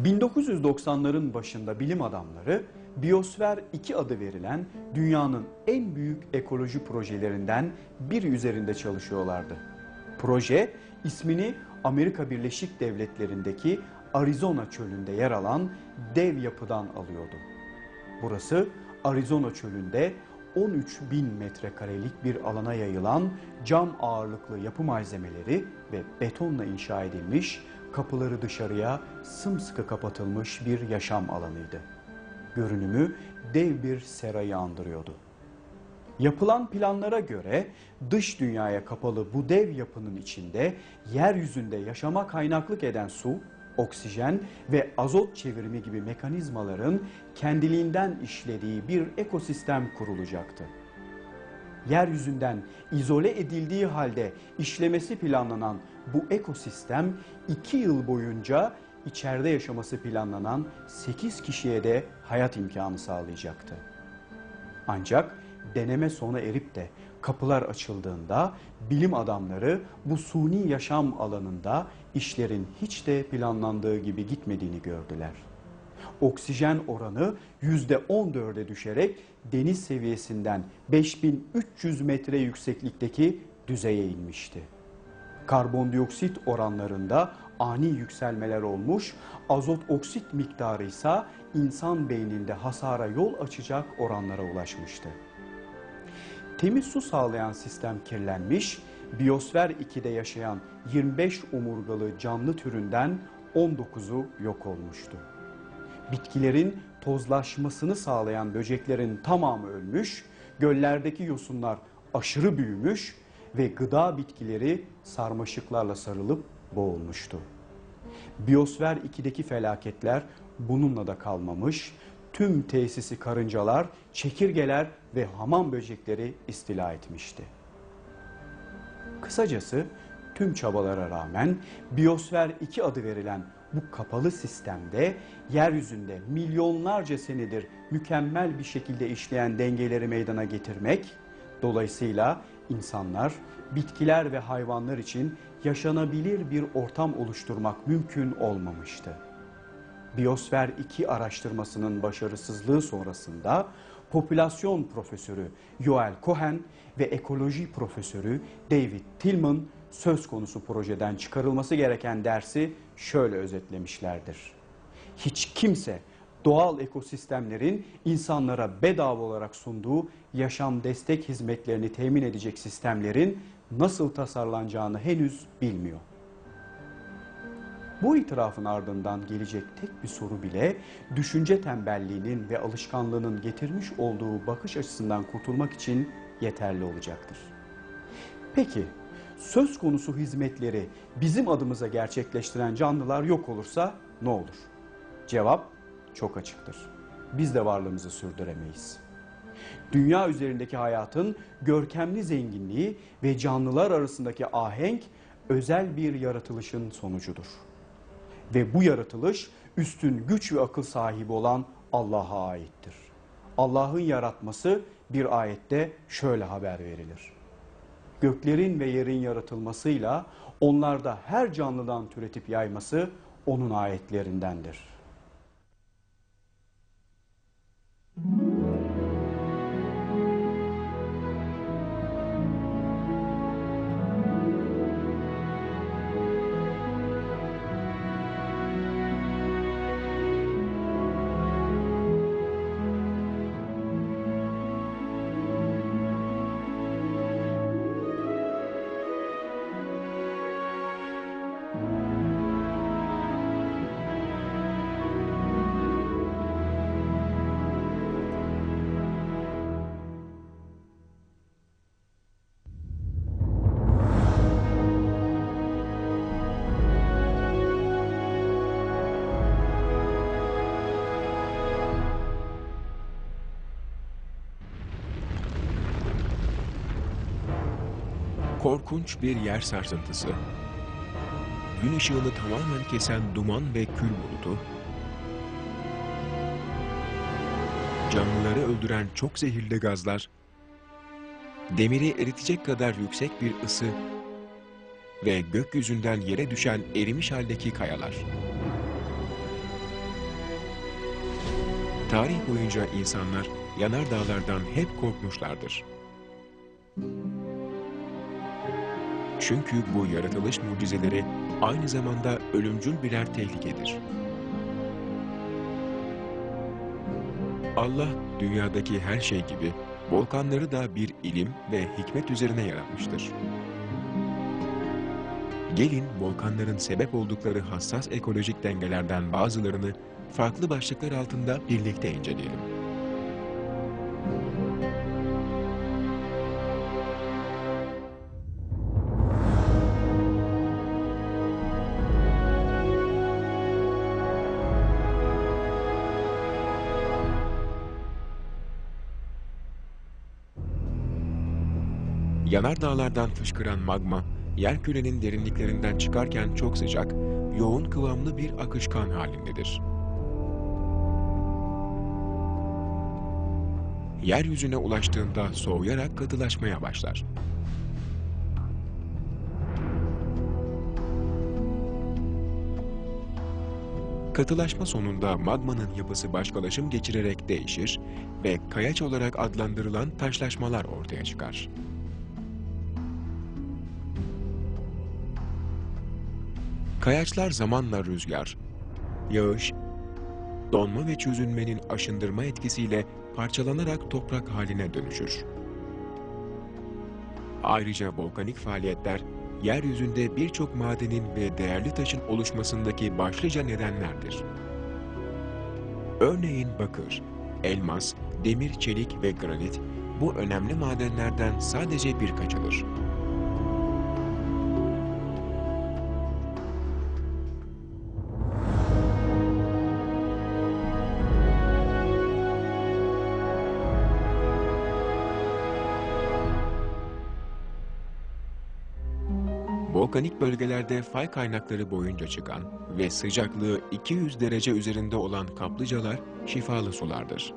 1990'ların başında bilim adamları Biosfer 2 adı verilen dünyanın en büyük ekoloji projelerinden biri üzerinde çalışıyorlardı. Proje ismini Amerika Birleşik Devletleri'ndeki Arizona çölünde yer alan dev yapıdan alıyordu. Burası Arizona çölünde 13 bin metrekarelik bir alana yayılan cam ağırlıklı yapı malzemeleri ve betonla inşa edilmiş, kapıları dışarıya sımsıkı kapatılmış bir yaşam alanıydı. Görünümü dev bir serayı andırıyordu. Yapılan planlara göre dış dünyaya kapalı bu dev yapının içinde yeryüzünde yaşama kaynaklık eden su, oksijen ve azot çevirimi gibi mekanizmaların kendiliğinden işlediği bir ekosistem kurulacaktı. Yeryüzünden izole edildiği halde işlemesi planlanan bu ekosistem 2 yıl boyunca içeride yaşaması planlanan 8 kişiye de hayat imkanı sağlayacaktı. Ancak deneme sona erip de kapılar açıldığında bilim adamları bu suni yaşam alanında işlerin hiç de planlandığı gibi gitmediğini gördüler. Oksijen oranı %14'e düşerek deniz seviyesinden 5300 metre yükseklikteki düzeye inmişti. Karbondioksit oranlarında ani yükselmeler olmuş, azot oksit miktarı ise insan beyninde hasara yol açacak oranlara ulaşmıştı. Temiz su sağlayan sistem kirlenmiş, biyosfer 2'de yaşayan 25 omurgalı canlı türünden 19'u yok olmuştu. Bitkilerin tozlaşmasını sağlayan böceklerin tamamı ölmüş, göllerdeki yosunlar aşırı büyümüş ve gıda bitkileri sarmaşıklarla sarılıp boğulmuştu. Biyosfer 2'deki felaketler bununla da kalmamış, tüm tesisi karıncalar, çekirgeler ve hamam böcekleri istila etmişti. Kısacası tüm çabalara rağmen Biyosfer 2 adı verilen bu kapalı sistemde yeryüzünde milyonlarca senedir mükemmel bir şekilde işleyen dengeleri meydana getirmek, dolayısıyla insanlar, bitkiler ve hayvanlar için yaşanabilir bir ortam oluşturmak mümkün olmamıştı. Biyosfer 2 araştırmasının başarısızlığı sonrasında popülasyon profesörü Joel Cohen ve ekoloji profesörü David Tillman söz konusu projeden çıkarılması gereken dersi şöyle özetlemişlerdir. Hiç kimse doğal ekosistemlerin insanlara bedava olarak sunduğu yaşam destek hizmetlerini temin edecek sistemlerin nasıl tasarlanacağını henüz bilmiyor. Bu itirafın ardından gelecek tek bir soru bile düşünce tembelliğinin ve alışkanlığının getirmiş olduğu bakış açısından kurtulmak için yeterli olacaktır. Peki söz konusu hizmetleri bizim adımıza gerçekleştiren canlılar yok olursa ne olur? Cevap çok açıktır. Biz de varlığımızı sürdüremeyiz. Dünya üzerindeki hayatın görkemli zenginliği ve canlılar arasındaki ahenk özel bir yaratılışın sonucudur. Ve bu yaratılış üstün güç ve akıl sahibi olan Allah'a aittir. Allah'ın yaratması bir ayette şöyle haber verilir. Göklerin ve yerin yaratılmasıyla onlarda her canlıdan türetip yayması onun ayetlerindendir. Mm-hmm. Korkunç bir yer sarsıntısı, gün ışığını tamamen kesen duman ve kül bulutu, canlıları öldüren çok zehirli gazlar, demiri eritecek kadar yüksek bir ısı ve gökyüzünden yere düşen erimiş haldeki kayalar. Tarih boyunca insanlar yanardağlardan hep korkmuşlardır. Çünkü bu yaratılış mucizeleri aynı zamanda ölümcül birer tehlikedir. Allah dünyadaki her şey gibi volkanları da bir ilim ve hikmet üzerine yaratmıştır. Gelin volkanların sebep oldukları hassas ekolojik dengelerden bazılarını farklı başlıklar altında birlikte inceleyelim. Yanardağlardan fışkıran magma, yerkürenin derinliklerinden çıkarken çok sıcak, yoğun kıvamlı bir akışkan halindedir. Yeryüzüne ulaştığında soğuyarak katılaşmaya başlar. Katılaşma sonunda magmanın yapısı başkalaşım geçirerek değişir ve kayaç olarak adlandırılan taşlaşmalar ortaya çıkar. Kayaçlar zamanla rüzgar, yağış, donma ve çözünmenin aşındırma etkisiyle parçalanarak toprak haline dönüşür. Ayrıca volkanik faaliyetler, yeryüzünde birçok madenin ve değerli taşın oluşmasındaki başlıca nedenlerdir. Örneğin bakır, elmas, demir, çelik ve granit bu önemli madenlerden sadece birkaçıdır. Volkanik bölgelerde fay kaynakları boyunca çıkan ve sıcaklığı 200 derece üzerinde olan kaplıcalar şifalı sulardır.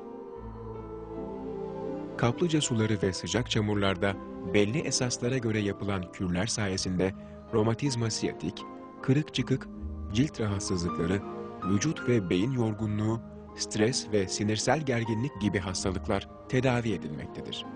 Kaplıca suları ve sıcak çamurlarda belli esaslara göre yapılan kürler sayesinde romatizma siyatik, kırık çıkık, cilt rahatsızlıkları, vücut ve beyin yorgunluğu, stres ve sinirsel gerginlik gibi hastalıklar tedavi edilmektedir.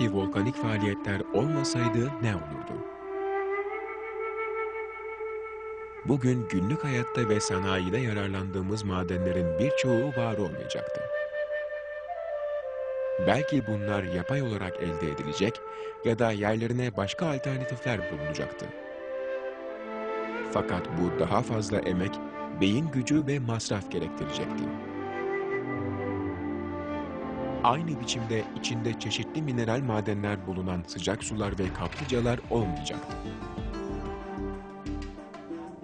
Yeryüzündeki volkanik faaliyetler olmasaydı ne olurdu? Bugün günlük hayatta ve sanayide yararlandığımız madenlerin birçoğu var olmayacaktı. Belki bunlar yapay olarak elde edilecek ya da yerlerine başka alternatifler bulunacaktı. Fakat bu daha fazla emek, beyin gücü ve masraf gerektirecekti. Aynı biçimde içinde çeşitli mineral madenler bulunan sıcak sular ve kaplıcalar olmayacaktı.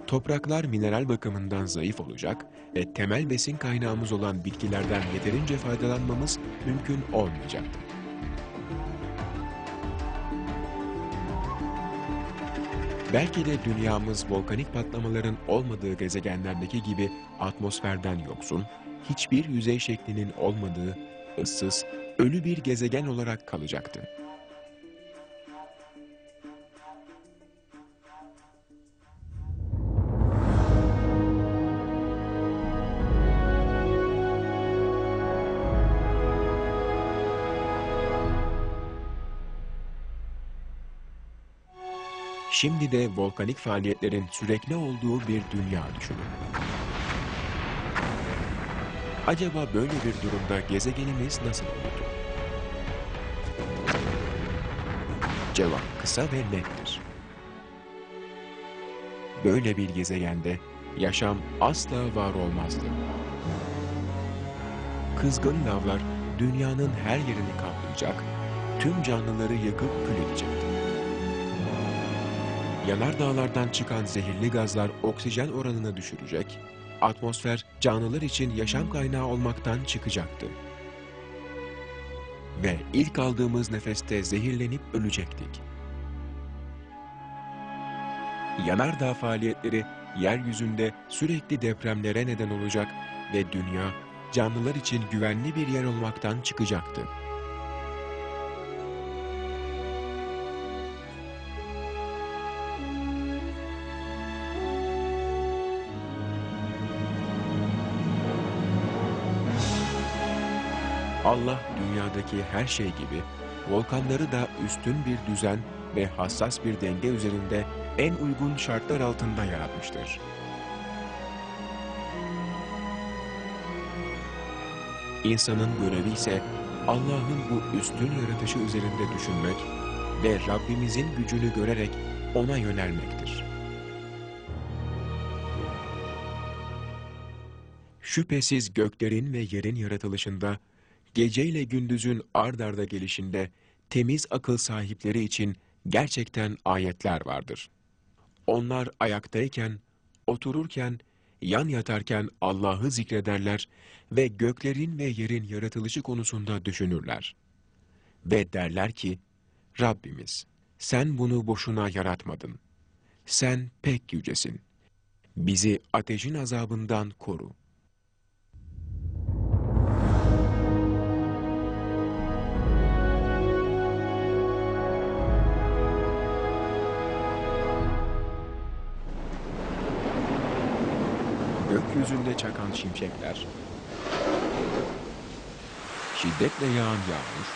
Topraklar mineral bakımından zayıf olacak ve temel besin kaynağımız olan bitkilerden yeterince faydalanmamız mümkün olmayacaktı. Belki de dünyamız volkanik patlamaların olmadığı gezegenlerdeki gibi atmosferden yoksun, hiçbir yüzey şeklinin olmadığı ıssız, ölü bir gezegen olarak kalacaktı. Şimdi de volkanik faaliyetlerin sürekli olduğu bir dünya düşünün. Acaba böyle bir durumda gezegenimiz nasıl olurdu? Cevap kısa ve nettir. Böyle bir gezegende yaşam asla var olmazdı. Kızgın lavlar dünyanın her yerini kaplayacak, tüm canlıları yakıp kül edecekti. Yanardağlardan çıkan zehirli gazlar oksijen oranını düşürecek, atmosfer canlılar için yaşam kaynağı olmaktan çıkacaktı. Ve ilk aldığımız nefeste zehirlenip ölecektik. Yanardağ faaliyetleri yeryüzünde sürekli depremlere neden olacak ve dünya canlılar için güvenli bir yer olmaktan çıkacaktı. Allah dünyadaki her şey gibi volkanları da üstün bir düzen ve hassas bir denge üzerinde en uygun şartlar altında yaratmıştır. İnsanın görevi ise Allah'ın bu üstün yaratışı üzerinde düşünmek ve Rabbimizin gücünü görerek ona yönelmektir. Şüphesiz göklerin ve yerin yaratılışında, geceyle gündüzün ard arda gelişinde temiz akıl sahipleri için gerçekten ayetler vardır. Onlar ayaktayken, otururken, yan yatarken Allah'ı zikrederler ve göklerin ve yerin yaratılışı konusunda düşünürler. Ve derler ki, Rabbimiz, sen bunu boşuna yaratmadın. Sen pek yücesin. Bizi ateşin azabından koru. Gökyüzünde çakan şimşekler, şiddetle yağan yağmur,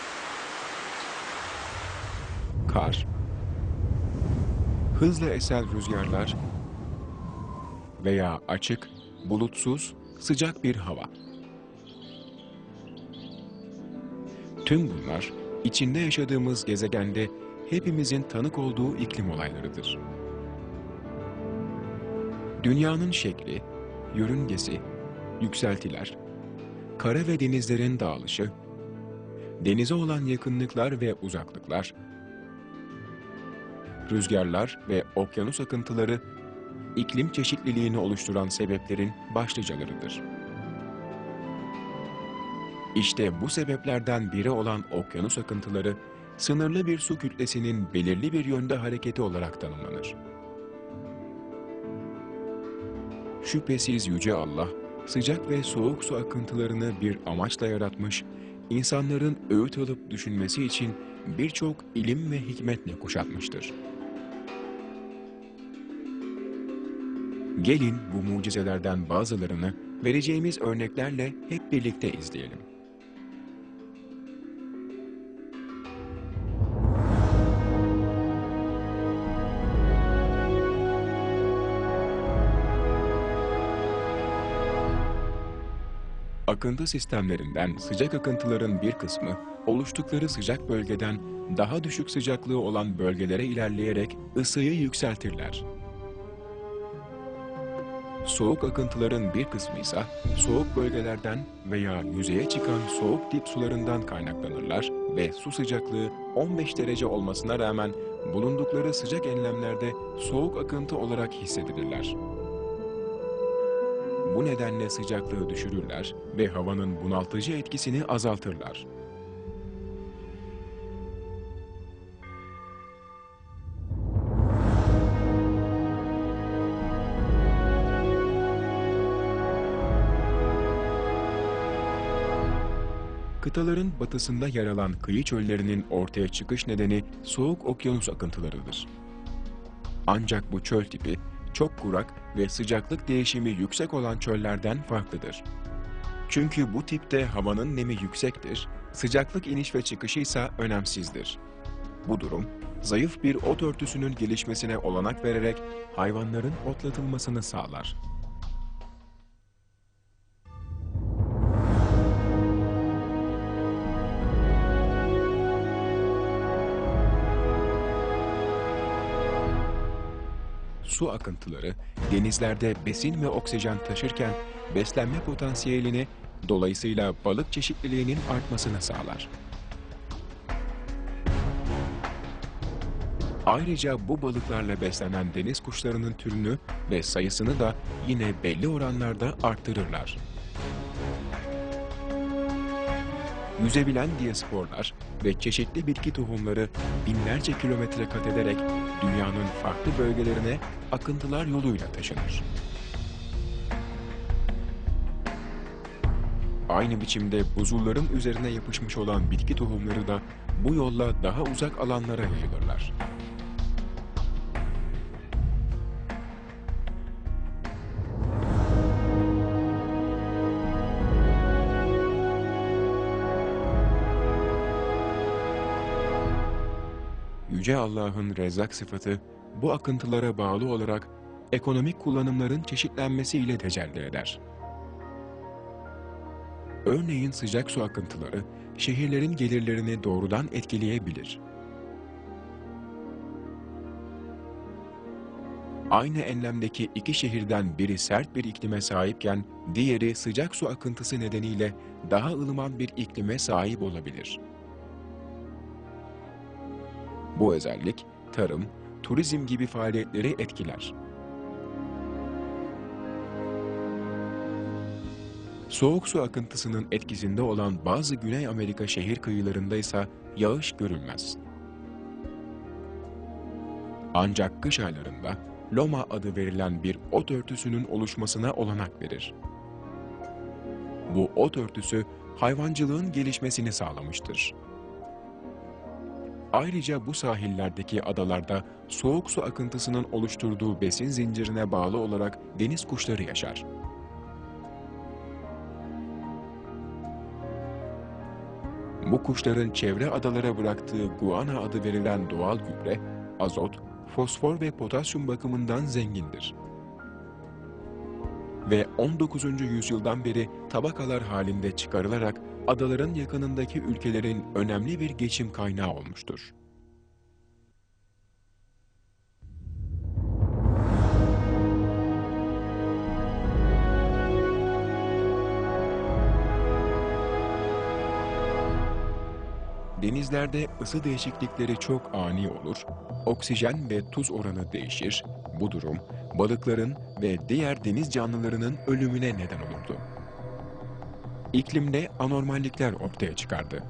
kar, hızla esen rüzgarlar veya açık, bulutsuz, sıcak bir hava. Tüm bunlar içinde yaşadığımız gezegende hepimizin tanık olduğu iklim olaylarıdır. Dünyanın şekli, yörüngesi, yükseltiler, kara ve denizlerin dağılışı, denize olan yakınlıklar ve uzaklıklar, rüzgarlar ve okyanus akıntıları iklim çeşitliliğini oluşturan sebeplerin başlıcalarıdır. İşte bu sebeplerden biri olan okyanus akıntıları, sınırlı bir su kütlesinin belirli bir yönde hareketi olarak tanımlanır. Şüphesiz Yüce Allah, sıcak ve soğuk su akıntılarını bir amaçla yaratmış, insanların öğüt alıp düşünmesi için birçok ilim ve hikmetle kuşatmıştır. Gelin bu mucizelerden bazılarını vereceğimiz örneklerle hep birlikte izleyelim. Akıntı sistemlerinden sıcak akıntıların bir kısmı oluştukları sıcak bölgeden daha düşük sıcaklığı olan bölgelere ilerleyerek ısıyı yükseltirler. Soğuk akıntıların bir kısmı ise soğuk bölgelerden veya yüzeye çıkan soğuk dip sularından kaynaklanırlar ve su sıcaklığı 15 derece olmasına rağmen bulundukları sıcak enlemlerde soğuk akıntı olarak hissedilirler. Bu nedenle sıcaklığı düşürürler ve havanın bunaltıcı etkisini azaltırlar. Kıtaların batısında yer alan kıyı çöllerinin ortaya çıkış nedeni soğuk okyanus akıntılarıdır. Ancak bu çöl tipi çok kurak ve sıcaklık değişimi yüksek olan çöllerden farklıdır. Çünkü bu tipte havanın nemi yüksektir, sıcaklık iniş ve çıkışı ise önemsizdir. Bu durum, zayıf bir ot örtüsünün gelişmesine olanak vererek hayvanların otlatılmasını sağlar. Su akıntıları denizlerde besin ve oksijen taşırken beslenme potansiyelini dolayısıyla balık çeşitliliğinin artmasını sağlar. Ayrıca bu balıklarla beslenen deniz kuşlarının türünü ve sayısını da yine belli oranlarda arttırırlar. Yüzebilen diasporlar ve çeşitli bitki tohumları binlerce kilometre kat ederek dünyanın farklı bölgelerine akıntılar yoluyla taşınır. Aynı biçimde buzulların üzerine yapışmış olan bitki tohumları da bu yolla daha uzak alanlara yayılırlar. Yüce Allah'ın rezzak sıfatı bu akıntılara bağlı olarak ekonomik kullanımların çeşitlenmesiyle tecelli eder. Örneğin sıcak su akıntıları şehirlerin gelirlerini doğrudan etkileyebilir. Aynı enlemdeki iki şehirden biri sert bir iklime sahipken diğeri sıcak su akıntısı nedeniyle daha ılıman bir iklime sahip olabilir. Bu özellik tarım, turizm gibi faaliyetleri etkiler. Soğuk su akıntısının etkisinde olan bazı Güney Amerika şehir kıyılarında ise yağış görülmez. Ancak kış aylarında Loma adı verilen bir ot örtüsünün oluşmasına olanak verir. Bu ot örtüsü hayvancılığın gelişmesini sağlamıştır. Ayrıca bu sahillerdeki adalarda soğuk su akıntısının oluşturduğu besin zincirine bağlı olarak deniz kuşları yaşar. Bu kuşların çevre adalara bıraktığı guana adı verilen doğal gübre, azot, fosfor ve potasyum bakımından zengindir. Ve 19. yüzyıldan beri tabakalar halinde çıkarılarak adaların yakınındaki ülkelerin önemli bir geçim kaynağı olmuştur. Denizlerde ısı değişiklikleri çok ani olur, oksijen ve tuz oranı değişir. Bu durum balıkların ve diğer deniz canlılarının ölümüne neden olurdu. İklimde anormallikler ortaya çıkardı.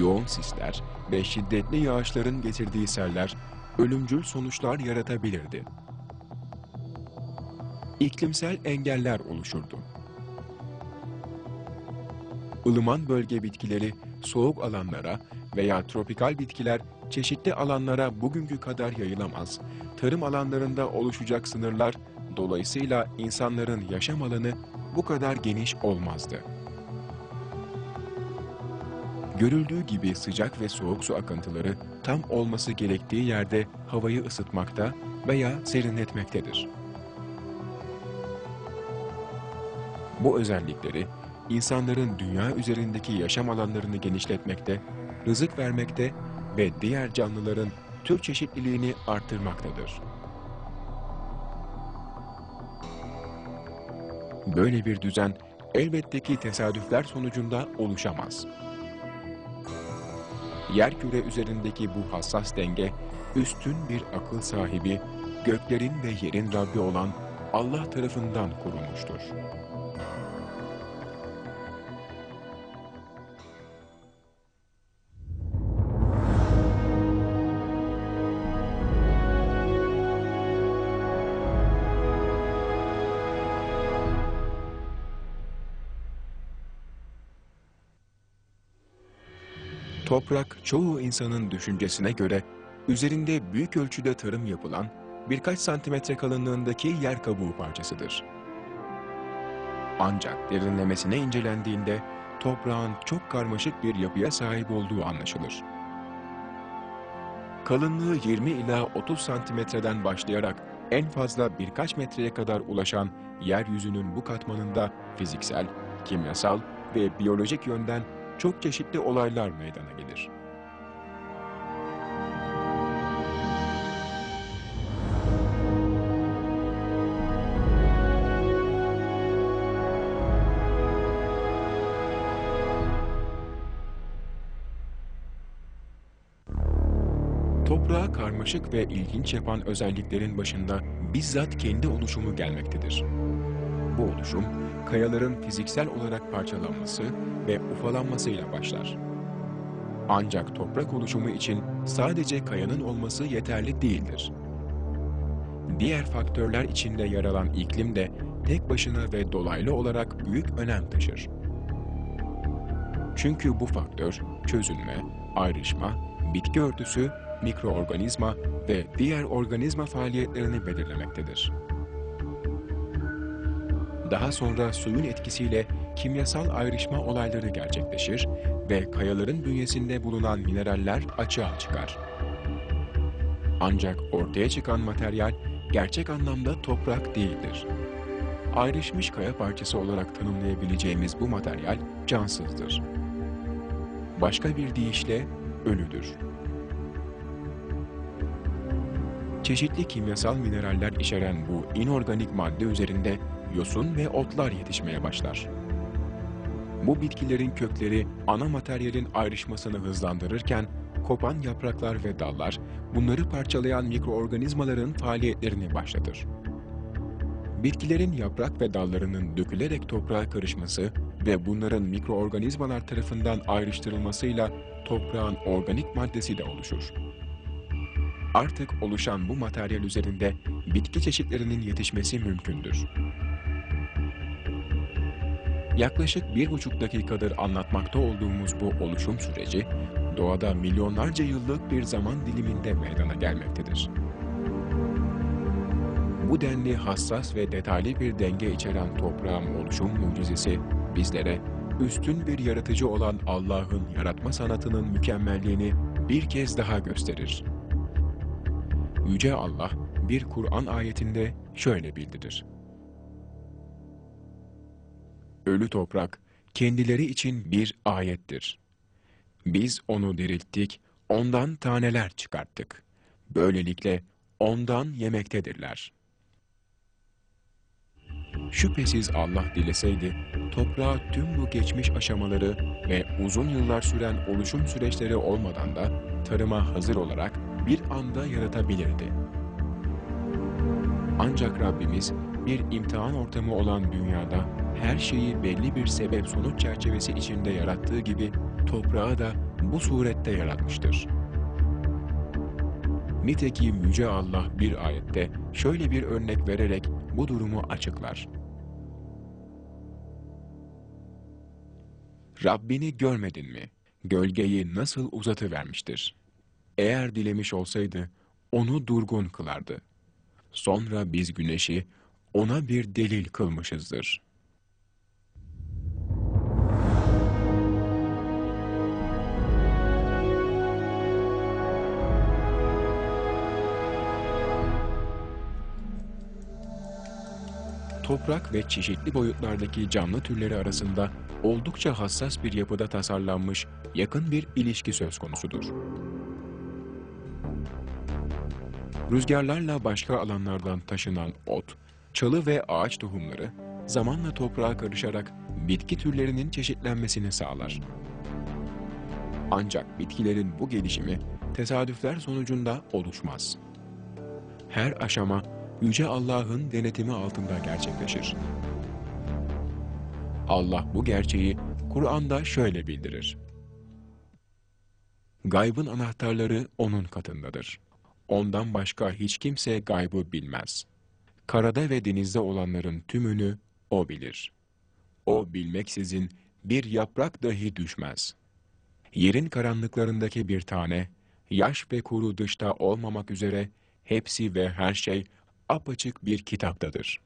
Yoğun sisler ve şiddetli yağışların getirdiği seller ölümcül sonuçlar yaratabilirdi. İklimsel engeller oluşurdu. ılıman bölge bitkileri soğuk alanlara veya tropikal bitkiler çeşitli alanlara bugünkü kadar yayılamaz. Tarım alanlarında oluşacak sınırlar dolayısıyla insanların yaşam alanı bu kadar geniş olmazdı. Görüldüğü gibi sıcak ve soğuk su akıntıları tam olması gerektiği yerde havayı ısıtmakta veya serinletmektedir. Bu özellikleri insanların dünya üzerindeki yaşam alanlarını genişletmekte, rızık vermekte ve diğer canlıların tür çeşitliliğini artırmaktadır. Böyle bir düzen elbette ki tesadüfler sonucunda oluşamaz. Yerküre üzerindeki bu hassas denge, üstün bir akıl sahibi, göklerin ve yerin Rabbi olan Allah tarafından kurulmuştur. Toprak çoğu insanın düşüncesine göre üzerinde büyük ölçüde tarım yapılan birkaç santimetre kalınlığındaki yer kabuğu parçasıdır. Ancak derinlemesine incelendiğinde toprağın çok karmaşık bir yapıya sahip olduğu anlaşılır. Kalınlığı 20 ila 30 santimetreden başlayarak en fazla birkaç metreye kadar ulaşan yeryüzünün bu katmanında fiziksel, kimyasal ve biyolojik yönden çok çeşitli olaylar meydana gelir. Toprağı karmaşık ve ilginç yapan özelliklerin başında bizzat kendi oluşumu gelmektedir. Bu oluşum, kayaların fiziksel olarak parçalanması ve ufalanmasıyla başlar. Ancak toprak oluşumu için sadece kayanın olması yeterli değildir. Diğer faktörler içinde yer alan iklim de tek başına ve dolaylı olarak büyük önem taşır. Çünkü bu faktör çözünme, ayrışma, bitki örtüsü, mikroorganizma ve diğer organizma faaliyetlerini belirlemektedir. Daha sonra suyun etkisiyle kimyasal ayrışma olayları gerçekleşir ve kayaların bünyesinde bulunan mineraller açığa çıkar. Ancak ortaya çıkan materyal gerçek anlamda toprak değildir. Ayrışmış kaya parçası olarak tanımlayabileceğimiz bu materyal cansızdır. Başka bir deyişle ölüdür. Çeşitli kimyasal mineraller içeren bu inorganik madde üzerinde yosun ve otlar yetişmeye başlar. Bu bitkilerin kökleri ana materyalin ayrışmasını hızlandırırken kopan yapraklar ve dallar bunları parçalayan mikroorganizmaların faaliyetlerini başlatır. Bitkilerin yaprak ve dallarının dökülerek toprağa karışması ve bunların mikroorganizmalar tarafından ayrıştırılmasıyla toprağın organik maddesi de oluşur. Artık oluşan bu materyal üzerinde bitki çeşitlerinin yetişmesi mümkündür. Yaklaşık bir buçuk dakikadır anlatmakta olduğumuz bu oluşum süreci, doğada milyonlarca yıllık bir zaman diliminde meydana gelmektedir. Bu denli hassas ve detaylı bir denge içeren toprağın oluşum mucizesi bizlere üstün bir yaratıcı olan Allah'ın yaratma sanatının mükemmelliğini bir kez daha gösterir. Yüce Allah bir Kur'an ayetinde şöyle bildirir. Ölü toprak kendileri için bir ayettir. Biz onu dirilttik, ondan taneler çıkarttık. Böylelikle ondan yemektedirler. Şüphesiz Allah dileseydi, toprağa tüm bu geçmiş aşamaları ve uzun yıllar süren oluşum süreçleri olmadan da tarıma hazır olarak bir anda yaratabilirdi. Ancak Rabbimiz bir imtihan ortamı olan dünyada her şeyi belli bir sebep sonuç çerçevesi içinde yarattığı gibi toprağı da bu surette yaratmıştır. Nitekim Yüce Allah bir ayette şöyle bir örnek vererek bu durumu açıklar. Rabbini görmedin mi? Gölgeyi nasıl uzatıvermiştir? Eğer dilemiş olsaydı onu durgun kılardı. Sonra biz güneşi ona bir delil kılmışızdır. Toprak ve çeşitli boyutlardaki canlı türleri arasında oldukça hassas bir yapıda tasarlanmış yakın bir ilişki söz konusudur. Rüzgarlarla başka alanlardan taşınan ot, çalı ve ağaç tohumları zamanla toprağa karışarak bitki türlerinin çeşitlenmesini sağlar. Ancak bitkilerin bu gelişimi tesadüfler sonucunda oluşmaz. Her aşama Yüce Allah'ın denetimi altında gerçekleşir. Allah bu gerçeği Kur'an'da şöyle bildirir. Gaybın anahtarları O'nun katındadır. Ondan başka hiç kimse gaybı bilmez. Karada ve denizde olanların tümünü O bilir. O bilmeksizin bir yaprak dahi düşmez. Yerin karanlıklarındaki bir tane, yaş ve kuru dışta olmamak üzere hepsi ve her şey apaçık bir kitaptadır.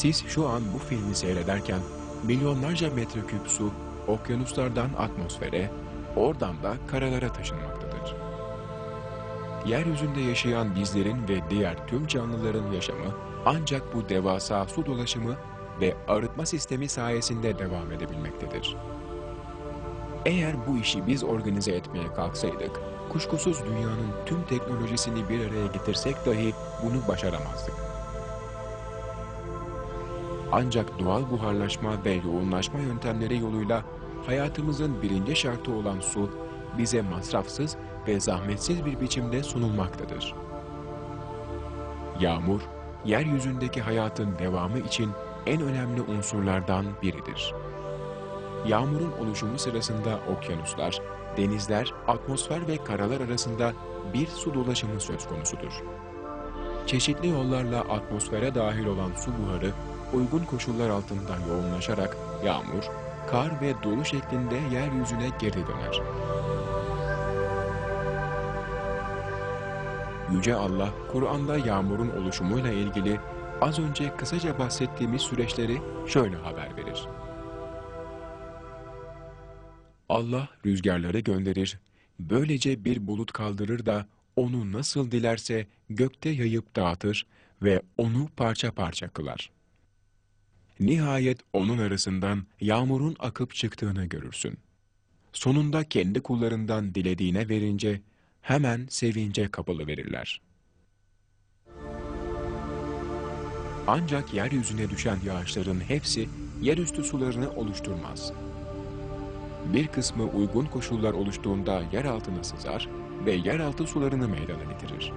Siz şu an bu filmi seyrederken milyonlarca metreküp su okyanuslardan atmosfere, oradan da karalara taşınmaktadır. Yeryüzünde yaşayan bizlerin ve diğer tüm canlıların yaşamı ancak bu devasa su dolaşımı ve arıtma sistemi sayesinde devam edebilmektedir. Eğer bu işi biz organize etmeye kalksaydık, kuşkusuz dünyanın tüm teknolojisini bir araya getirsek dahi bunu başaramazdık. Ancak doğal buharlaşma ve yoğunlaşma yöntemleri yoluyla hayatımızın birinci şartı olan su bize masrafsız ve zahmetsiz bir biçimde sunulmaktadır. Yağmur, yeryüzündeki hayatın devamı için en önemli unsurlardan biridir. Yağmurun oluşumu sırasında okyanuslar, denizler, atmosfer ve karalar arasında bir su dolaşımı söz konusudur. Çeşitli yollarla atmosfere dahil olan su buharı, uygun koşullar altında yoğunlaşarak yağmur, kar ve dolu şeklinde yeryüzüne geri döner. Yüce Allah, Kur'an'da yağmurun oluşumuyla ilgili az önce kısaca bahsettiğimiz süreçleri şöyle haber verir. Allah rüzgarları gönderir, böylece bir bulut kaldırır da onu nasıl dilerse gökte yayıp dağıtır ve onu parça parça kılar. Nihayet onun arasından yağmurun akıp çıktığını görürsün. Sonunda kendi kullarından dilediğine verince hemen sevince kapılı verirler. Ancak yeryüzüne düşen yağışların hepsi yerüstü sularını oluşturmaz. Bir kısmı uygun koşullar oluştuğunda yer altına sızar ve yeraltı sularını meydana getirir.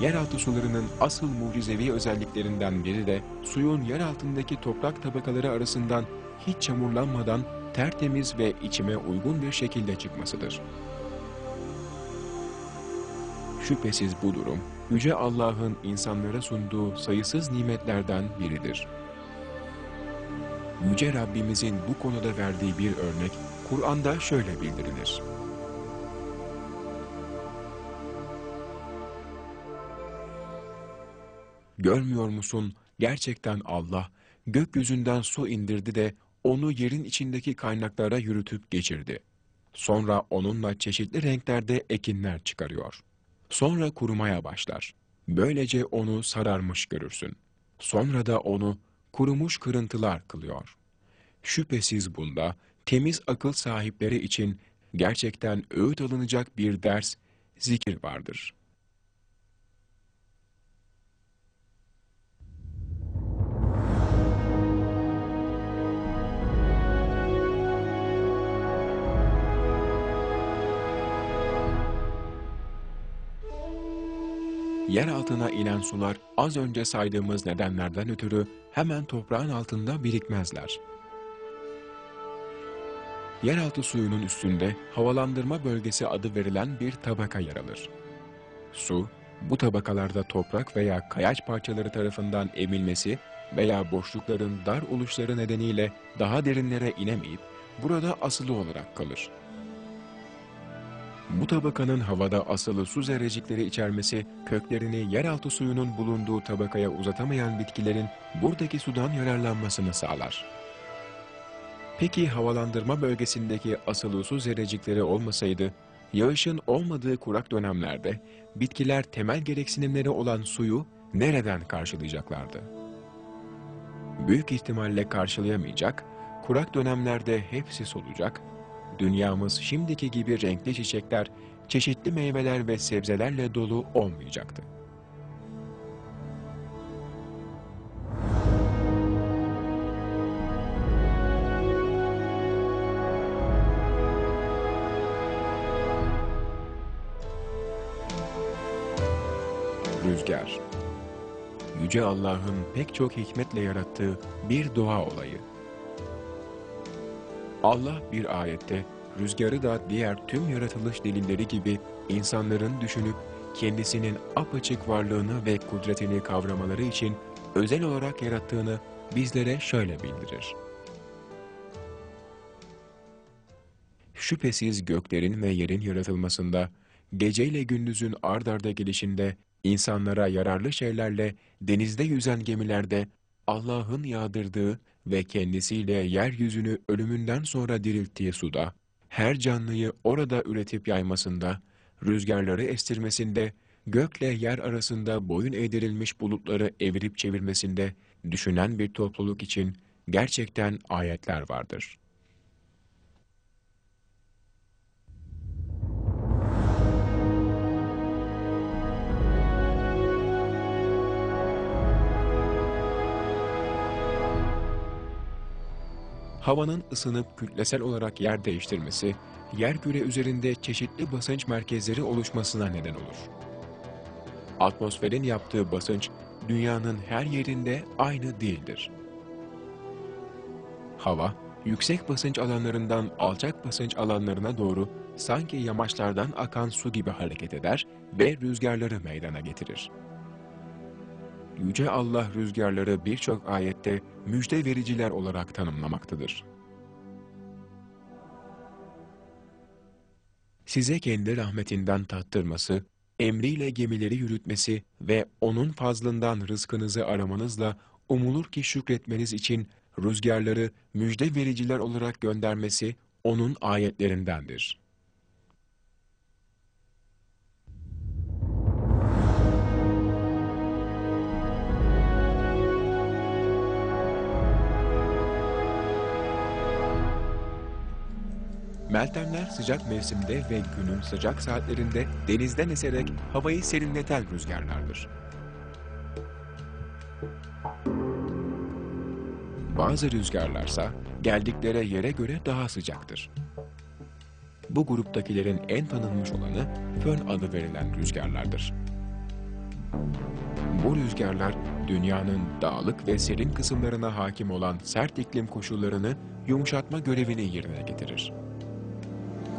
Yeraltı sularının asıl mucizevi özelliklerinden biri de suyun yer altındaki toprak tabakaları arasından hiç çamurlanmadan tertemiz ve içime uygun bir şekilde çıkmasıdır. Şüphesiz bu durum, Yüce Allah'ın insanlara sunduğu sayısız nimetlerden biridir. Yüce Rabbimizin bu konuda verdiği bir örnek, Kur'an'da şöyle bildirilir. Görmüyor musun? Gerçekten Allah, gökyüzünden su indirdi de onu yerin içindeki kaynaklara yürütüp geçirdi. Sonra onunla çeşitli renklerde ekinler çıkarıyor. Sonra kurumaya başlar. Böylece onu sararmış görürsün. Sonra da onu kurumuş kırıntılar kılıyor. Şüphesiz bunda temiz akıl sahipleri için gerçekten öğüt alınacak bir ders, zikir vardır. Yer altına inen sular az önce saydığımız nedenlerden ötürü hemen toprağın altında birikmezler. Yeraltı suyunun üstünde havalandırma bölgesi adı verilen bir tabaka yer alır. Su, bu tabakalarda toprak veya kayaç parçaları tarafından emilmesi veya boşlukların dar oluşları nedeniyle daha derinlere inemeyip burada asılı olarak kalır. Bu tabakanın havada asılı su zerrecikleri içermesi, köklerini yeraltı suyunun bulunduğu tabakaya uzatamayan bitkilerin buradaki sudan yararlanmasını sağlar. Peki havalandırma bölgesindeki asılı su zerrecikleri olmasaydı, yağışın olmadığı kurak dönemlerde bitkiler temel gereksinimleri olan suyu nereden karşılayacaklardı? Büyük ihtimalle karşılayamayacak, kurak dönemlerde hepsi solacak, dünyamız şimdiki gibi renkli çiçekler, çeşitli meyveler ve sebzelerle dolu olmayacaktı. Rüzgar Yüce Allah'ın pek çok hikmetle yarattığı bir doğa olayı. Allah bir ayette rüzgarı da diğer tüm yaratılış delilleri gibi insanların düşünüp kendisinin apaçık varlığını ve kudretini kavramaları için özel olarak yarattığını bizlere şöyle bildirir. Şüphesiz göklerin ve yerin yaratılmasında, geceyle gündüzün ard arda gelişinde, insanlara yararlı şeylerle denizde yüzen gemilerde Allah'ın yağdırdığı ve kendisiyle yeryüzünü ölümünden sonra dirilttiği suda, her canlıyı orada üretip yaymasında, rüzgarları estirmesinde, gökle yer arasında boyun eğdirilmiş bulutları evirip çevirmesinde düşünen bir topluluk için gerçekten ayetler vardır.'' Havanın ısınıp kütlesel olarak yer değiştirmesi, yer küre üzerinde çeşitli basınç merkezleri oluşmasına neden olur. Atmosferin yaptığı basınç, dünyanın her yerinde aynı değildir. Hava, yüksek basınç alanlarından alçak basınç alanlarına doğru sanki yamaçlardan akan su gibi hareket eder ve rüzgarları meydana getirir. Yüce Allah rüzgarları birçok ayette müjde vericiler olarak tanımlamaktadır. Size kendi rahmetinden tattırması, emriyle gemileri yürütmesi ve onun fazlından rızkınızı aramanızla umulur ki şükretmeniz için rüzgarları müjde vericiler olarak göndermesi onun ayetlerindendir. Meltemler sıcak mevsimde ve günün sıcak saatlerinde denizden eserek havayı serinleten rüzgarlardır. Bazı rüzgarlarsa geldikleri yere göre daha sıcaktır. Bu gruptakilerin en tanınmış olanı fön adı verilen rüzgarlardır. Bu rüzgarlar dünyanın dağlık ve serin kısımlarına hakim olan sert iklim koşullarını yumuşatma görevini yerine getirir.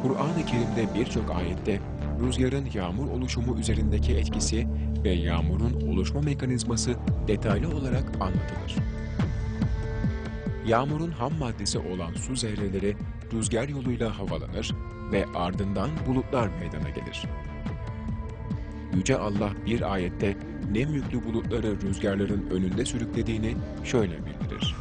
Kur'an-ı Kerim'de birçok ayette rüzgarın yağmur oluşumu üzerindeki etkisi ve yağmurun oluşma mekanizması detaylı olarak anlatılır. Yağmurun ham maddesi olan su zerreleri rüzgar yoluyla havalanır ve ardından bulutlar meydana gelir. Yüce Allah bir ayette nem yüklü bulutları rüzgarların önünde sürüklediğini şöyle bildirir.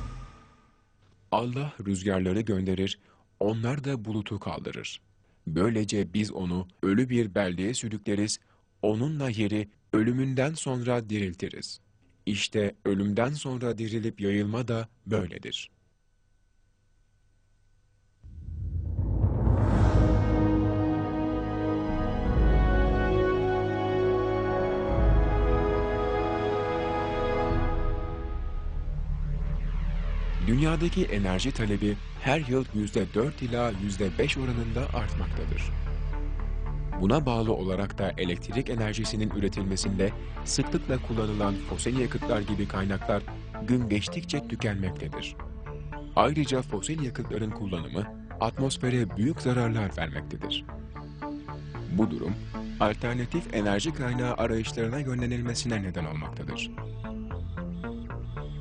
Allah rüzgarları gönderir, onlar da bulutu kaldırır. Böylece biz onu ölü bir beldeye sürükleriz, onunla yeri ölümünden sonra diriltiriz. İşte ölümden sonra dirilip yayılma da böyledir. Dünyadaki enerji talebi her yıl %4 ila %5 oranında artmaktadır. Buna bağlı olarak da elektrik enerjisinin üretilmesinde sıklıkla kullanılan fosil yakıtlar gibi kaynaklar gün geçtikçe tükenmektedir. Ayrıca fosil yakıtların kullanımı atmosfere büyük zararlar vermektedir. Bu durum, alternatif enerji kaynağı arayışlarına yönlenilmesine neden olmaktadır.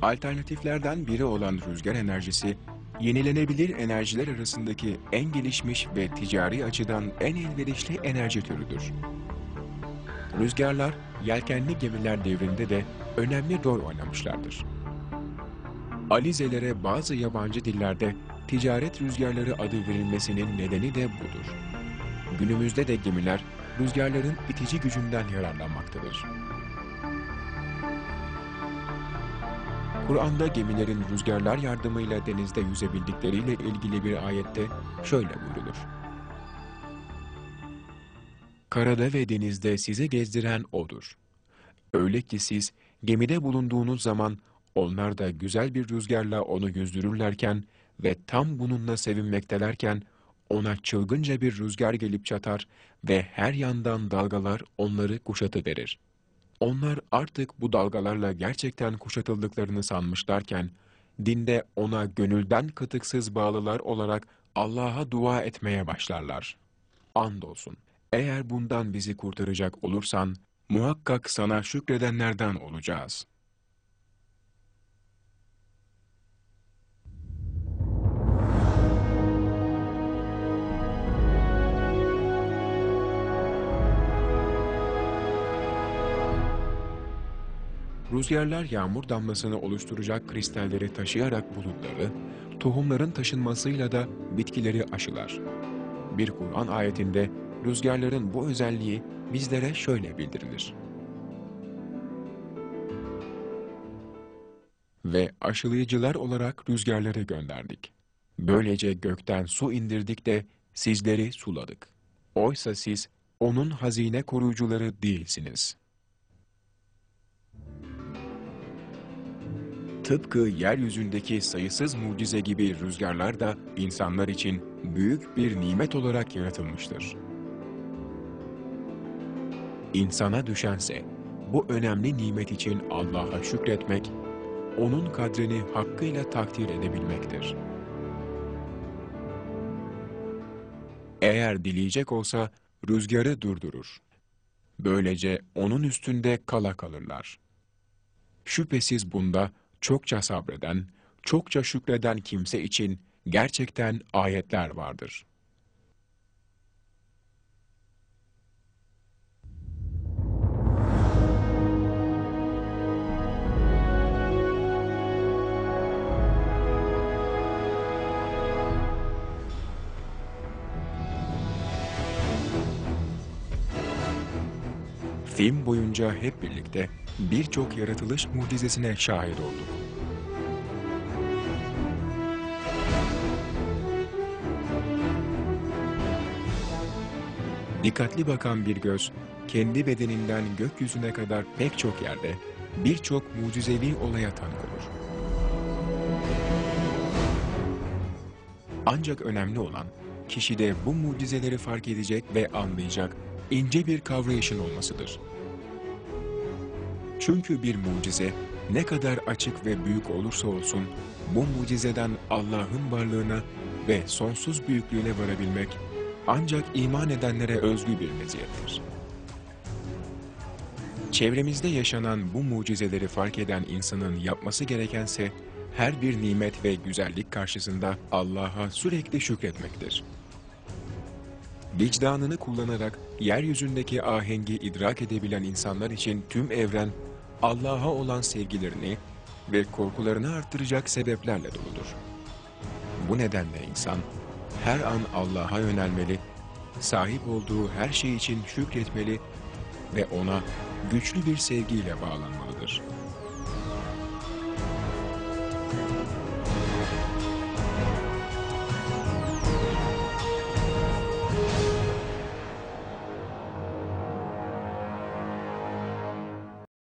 Alternatiflerden biri olan rüzgar enerjisi, yenilenebilir enerjiler arasındaki en gelişmiş ve ticari açıdan en elverişli enerji türüdür. Rüzgarlar, yelkenli gemiler devrinde de önemli rol oynamışlardır. Alizelere bazı yabancı dillerde ticaret rüzgarları adı verilmesinin nedeni de budur. Günümüzde de gemiler rüzgarların itici gücünden yararlanmaktadır. Kur'an'da gemilerin rüzgarlar yardımıyla denizde yüzebildikleriyle ilgili bir ayette şöyle buyrulur. Karada ve denizde sizi gezdiren O'dur. Öyle ki siz gemide bulunduğunuz zaman onlar da güzel bir rüzgarla onu yüzdürürlerken ve tam bununla sevinmektelerken ona çılgınca bir rüzgar gelip çatar ve her yandan dalgalar onları kuşatıverir. Onlar artık bu dalgalarla gerçekten kuşatıldıklarını sanmışlarken, dinde ona gönülden katıksız bağlılar olarak Allah'a dua etmeye başlarlar. Andolsun, eğer bundan bizi kurtaracak olursan, muhakkak sana şükredenlerden olacağız. Rüzgarlar yağmur damlasını oluşturacak kristalleri taşıyarak bulutları, tohumların taşınmasıyla da bitkileri aşılar. Bir Kur'an ayetinde rüzgarların bu özelliği bizlere şöyle bildirilir. Ve aşılayıcılar olarak rüzgarları gönderdik. Böylece gökten su indirdik de sizleri suladık. Oysa siz onun hazine koruyucuları değilsiniz.'' Tıpkı yeryüzündeki sayısız mucize gibi rüzgarlar da insanlar için büyük bir nimet olarak yaratılmıştır. İnsana düşense bu önemli nimet için Allah'a şükretmek, onun kadrini hakkıyla takdir edebilmektir. Eğer dileyecek olsa rüzgarı durdurur. Böylece onun üstünde kala kalırlar. Şüphesiz bunda çokça sabreden, çokça şükreden kimse için gerçekten ayetler vardır. Film boyunca hep birlikte birçok yaratılış mucizesine şahit olduk. Dikkatli bakan bir göz, kendi bedeninden gökyüzüne kadar pek çok yerde birçok mucizevi olaya tanık olur. Ancak önemli olan, kişide bu mucizeleri fark edecek ve anlayacak ince bir kavrayışın olmasıdır. Çünkü bir mucize ne kadar açık ve büyük olursa olsun bu mucizeden Allah'ın varlığına ve sonsuz büyüklüğüne varabilmek ancak iman edenlere özgü bir meziyettir. Çevremizde yaşanan bu mucizeleri fark eden insanın yapması gerekense her bir nimet ve güzellik karşısında Allah'a sürekli şükretmektir. Vicdanını kullanarak yeryüzündeki ahengi idrak edebilen insanlar için tüm evren Allah'a olan sevgilerini ve korkularını arttıracak sebeplerle doludur. Bu nedenle insan her an Allah'a yönelmeli, sahip olduğu her şey için şükretmeli ve ona güçlü bir sevgiyle bağlanmalıdır.